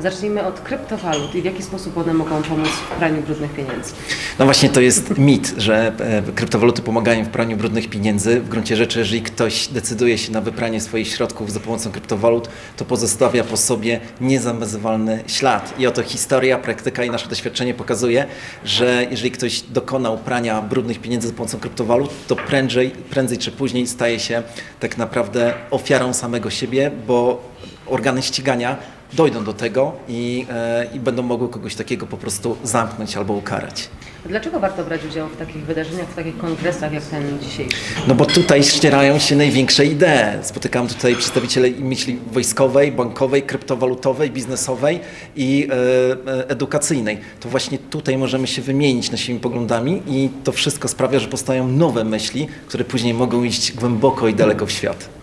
Zacznijmy od kryptowalut i w jaki sposób one mogą pomóc w praniu brudnych pieniędzy. No właśnie to jest mit, że e, kryptowaluty pomagają w praniu brudnych pieniędzy. W gruncie rzeczy, jeżeli ktoś decyduje się na wypranie swoich środków za pomocą kryptowalut, to pozostawia po sobie niezamazywalny ślad. I oto historia, praktyka i nasze doświadczenie pokazuje, że jeżeli ktoś dokonał prania brudnych pieniędzy za pomocą kryptowalut, to prędzej, prędzej czy później staje się tak naprawdę ofiarą samego siebie, bo organy ścigania dojdą do tego i, e, i będą mogły kogoś takiego po prostu zamknąć albo ukarać. Dlaczego warto brać udział w takich wydarzeniach, w takich kongresach jak ten dzisiejszy? No bo tutaj ścierają się największe idee. Spotykam tutaj przedstawicieli myśli wojskowej, bankowej, kryptowalutowej, biznesowej i e, e, edukacyjnej. To właśnie tutaj możemy się wymienić naszymi poglądami i to wszystko sprawia, że powstają nowe myśli, które później mogą iść głęboko i daleko w świat.